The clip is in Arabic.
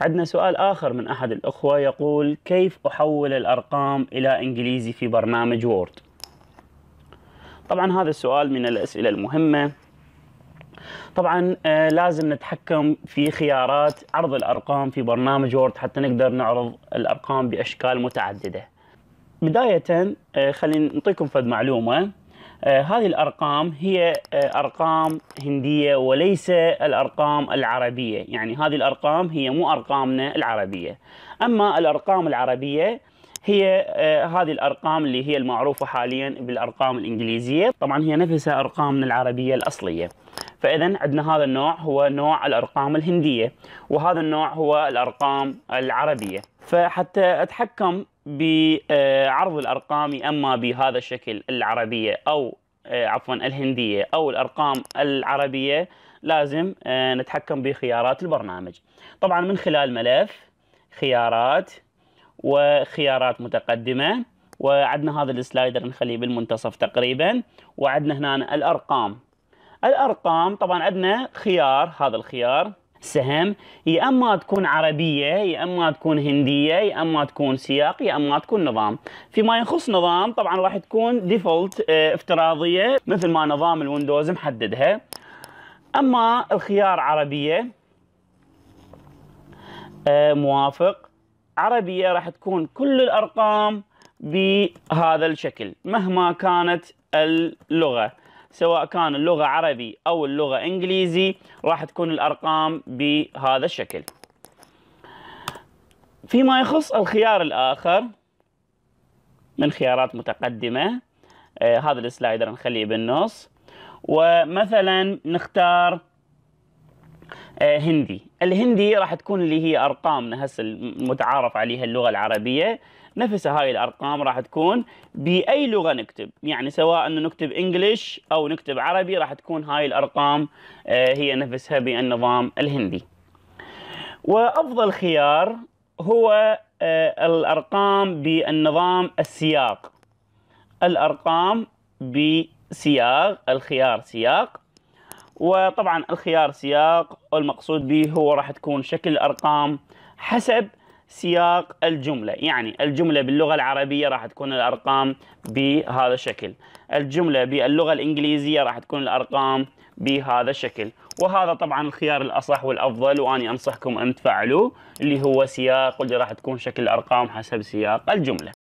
عندنا سؤال آخر من أحد الأخوة يقول كيف أحول الأرقام إلى إنجليزي في برنامج وورد؟ طبعا هذا السؤال من الأسئلة المهمة. طبعا آه لازم نتحكم في خيارات عرض الأرقام في برنامج وورد حتى نقدر نعرض الأرقام بأشكال متعددة. بداية آه خلينا نعطيكم فد معلومة. هذه الأرقام هي آه أرقام هندية وليس الأرقام العربية. يعني هذه الأرقام هي مو أرقامنا العربية. أما الأرقام العربية هي آه هذه الأرقام اللي هي المعروفة حاليا بالأرقام الإنجليزية. طبعا هي نفسها أرقامنا العربية الأصلية. فإذا عندنا هذا النوع هو نوع الأرقام الهندية وهذا النوع هو الأرقام العربية. فحتى أتحكم بعرض الأرقام أما بهذا الشكل العربية أو عفوا الهندية أو الأرقام العربية لازم نتحكم بخيارات البرنامج. طبعا من خلال ملف خيارات وخيارات متقدمة وعندنا هذا السلايدر نخليه بالمنتصف تقريبا وعندنا هنا الأرقام. الأرقام طبعا عندنا خيار هذا الخيار. سهم يا أما تكون عربية يا أما تكون هندية يا أما تكون سياق يا أما تكون نظام. فيما يخص نظام طبعا راح تكون default افتراضية مثل ما نظام الويندوز محددها. أما الخيار عربية موافق. عربية راح تكون كل الأرقام بهذا الشكل مهما كانت اللغة. سواء كان اللغة عربي أو اللغة إنجليزي راح تكون الأرقام بهذا الشكل. فيما يخص الخيار الآخر من خيارات متقدمة آه هذا السلايدر نخليه بالنص. ومثلا نختار هندي. الهندي راح تكون اللي هي أرقامنا هسه المتعارف عليها اللغة العربية. نفس هاي الأرقام راح تكون بأي لغة نكتب. يعني سواء إنه نكتب انجلش أو نكتب عربي راح تكون هاي الأرقام هي نفسها بالنظام الهندي. وأفضل خيار هو الأرقام بالنظام السياق. الأرقام بسياق الخيار سياق. وطبعا الخيار سياق والمقصود به هو راح تكون شكل الأرقام حسب سياق الجملة. يعني الجملة باللغة العربية راح تكون الأرقام بهذا الشكل. الجملة باللغة الإنجليزية راح تكون الأرقام بهذا الشكل. وهذا طبعا الخيار الأصح والأفضل وأني أنصحكم أن تفعلوه اللي هو سياق واللي راح تكون شكل الأرقام حسب سياق الجملة.